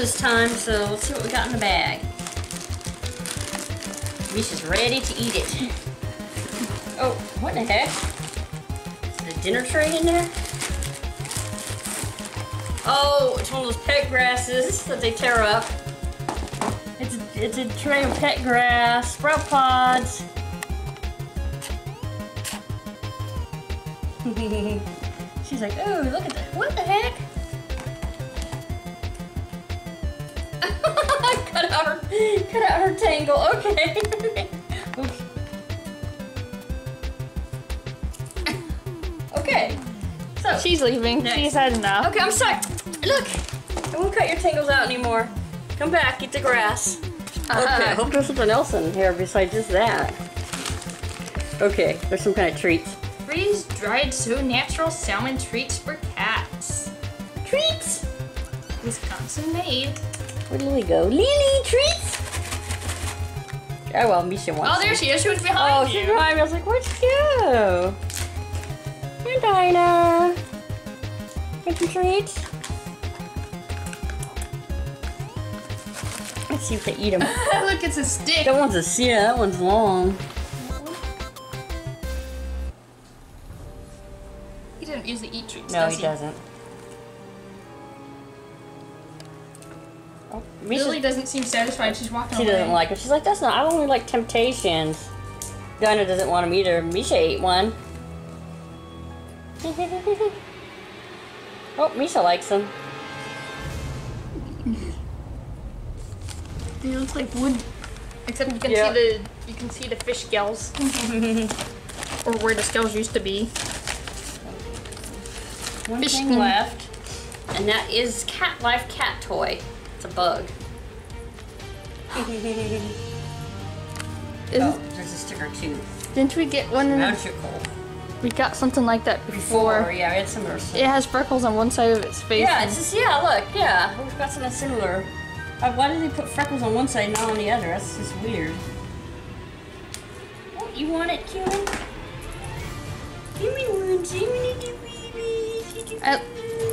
this time, so let's see what we got in the bag. Misha's ready to eat it. Oh, what the heck? Is the dinner tray in there? Oh, it's one of those pet grasses that they tear up. It's a, it's a tray of pet grass, sprout pods. She's like, oh, look at that. What the heck? cut out her, cut out her tangle. Okay. okay. So She's leaving. Next. She's had enough. Okay, I'm sorry. Look, I won't cut your tangles out anymore. Come back, eat the grass. Uh-huh. Okay, I hope there's something else in here besides just that. Okay, there's some kind of treats. Freeze dried so natural salmon treats for cats. Treats? Wisconsin made. Where'd Lily go? Lily, treats? Oh well, Misha wants Oh, there she is. She was behind Oh, she's behind me. I was like, where'd she go? Here, Dinah. Get some treats. Let's see if they eat them. Look, it's a stick. That one's a yeah, that one's long. He doesn't usually eat treats, No, does he doesn't. Oh, Lily doesn't seem satisfied. She's walking she away. doesn't like it. She's like, that's not, I only like Temptations. Dinah doesn't want them either. Misha ate one. oh, Misha likes them. They look like wood. Except you can Yeah. see the you can see the fish scales. or where the scales used to be. One Fish thing skin. left, and that is Cat Life cat toy. It's a bug. oh, there's a sticker too. Didn't we get one? In, Magical. we got something like that Before, before. yeah, we had some more. It has freckles on one side of its face. Yeah, it's just yeah. Look, yeah, we've got something similar. Uh, why did they put freckles on one side, and not on the other? That's just weird. Oh, you want it, Cumin? Give me one, give me the baby. At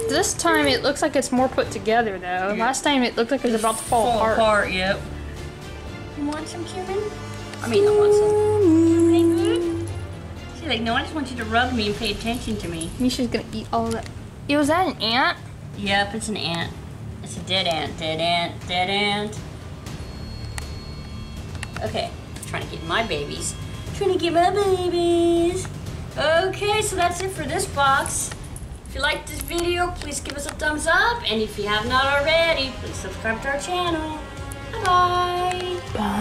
this time, it looks like it's more put together though. Yeah. Last time, it looked like it was about to fall, Fall apart. apart. Yep. You want some cumin? I mean, I want some. Hey, good. She's like, no, I just want you to rub me and pay attention to me. Misha's gonna eat all of that. It was that an ant? Yep, it's an ant. It's a dead ant, dead ant, dead ant. Okay, trying to get my babies. Trying to get my babies. Okay, so that's it for this box. If you liked this video, please give us a thumbs up. And if you have not already, please subscribe to our channel. Bye-bye. Bye.